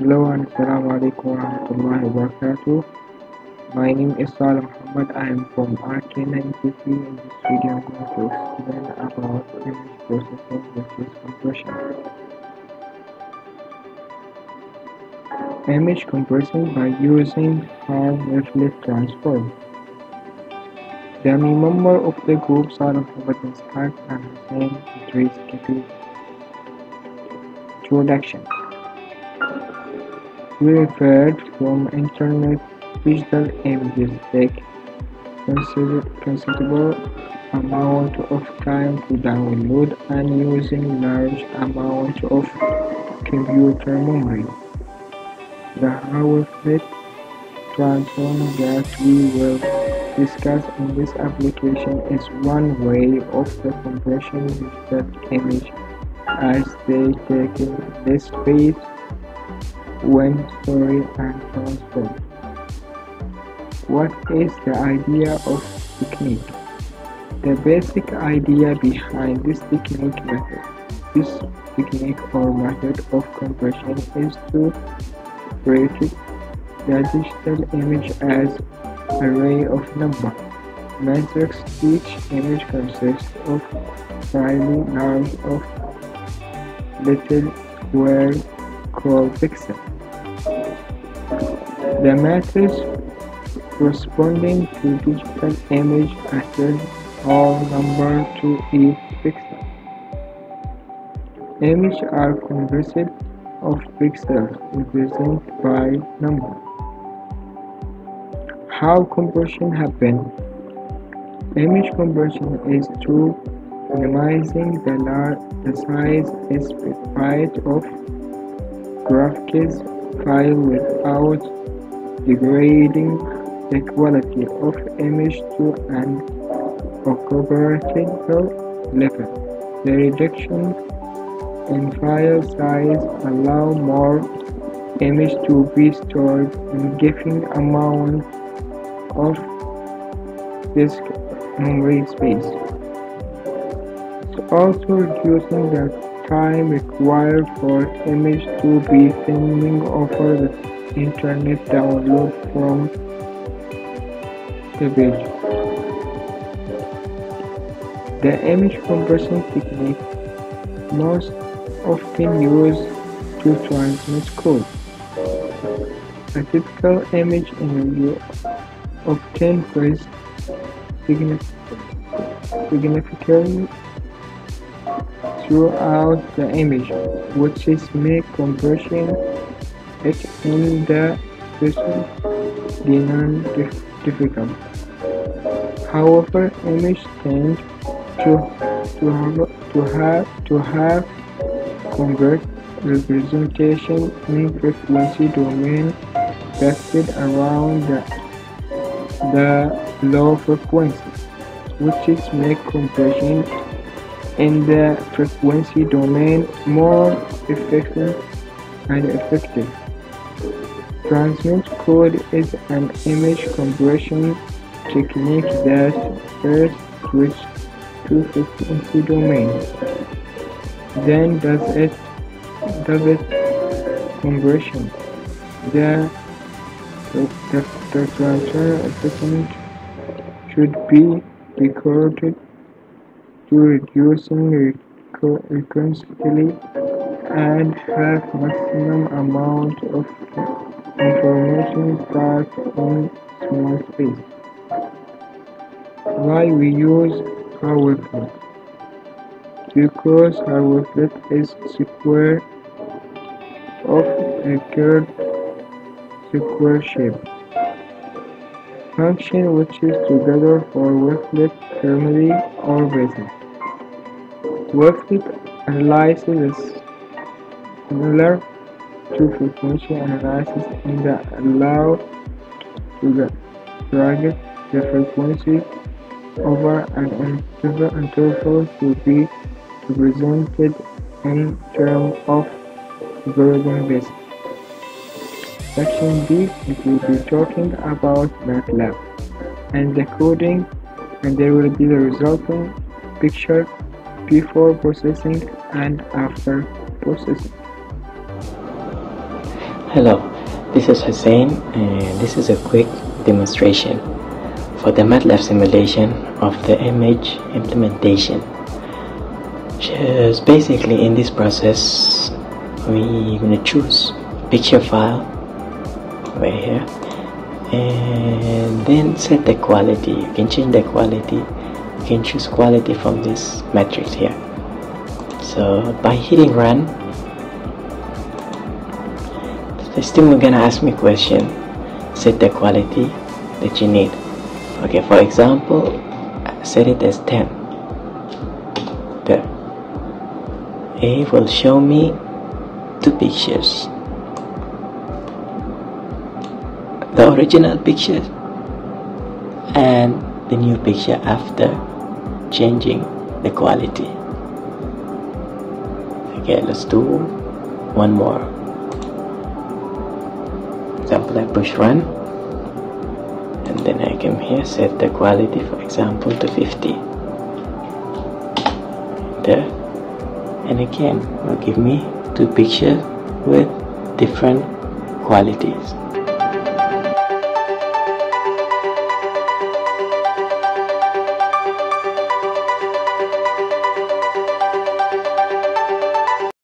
Hello and Assalamu alaikum warahmatullahi wabarakatuh. My name is Salah Muhammad. I am from RK93. In this video, I'm going to explain about image processing, is compression. Image compression by using Haar wavelet transform. The member of the group Salah Muhammad Ishaq and Hussein Idris Kafi. Introduction. We referred from internet digital images take considerable amount of time to download and using large amount of computer memory. The Haar transform that we will discuss in this application is one way of the compression digital image as they take less space when stored and transformed. What is the idea of technique? The basic idea behind this technique method, this technique or method of compression is to create the digital image as array of number matrix. Each image consists of fairly large of little square called pixel. The matrix corresponding to digital image assigns all number to each pixel. Images are composed of pixels represented by number. How compression happens? Image compression is through minimizing the, large, the size specified of graphics file without degrading the quality of image to an acceptable level. The reduction in file size allow more image to be stored in given amount of disk memory space. It's also reducing the time required for image to be sending over the internet download from the page. The image compression technique most often used to transmit code. A typical image interview obtained first significantly throughout the image, which is make compression it in the person demand difficult. However, image tend to to have to have to have convert representation in frequency domain tested around the, the low frequency, which is make compression in the frequency domain more effective and effective. Transmit code is an image compression technique that first switches to frequency domain, then does it does it compression. The the, the transfer efficient should be recorded to reducing recurrently and have maximum amount of information stored in small space. Why we use Haar Because Haar is square of a curved square shape. Function which is together for wavelet family or basis. Wavelet analysis is similar to frequency analysis in the allow to the target the frequency over an interval to be represented in terms of algorithm basis. Section B it will be talking about MATLAB and the coding and there will be the resulting picture before processing and after processing. Hello, this is Hussein and this is a quick demonstration for the MATLAB simulation of the image implementation. Just basically in this process we're to choose picture file right here and then set the quality you can change the quality you can choose quality from this matrix here. So by hitting run the system is gonna ask me question set the quality that you need. Okay for example set it as 10 there it will show me two pictures. The original picture and the new picture after changing the quality. Okay let's do one more. Example I push run and then I come here set the quality for example to 50 there and again will give me two pictures with different qualities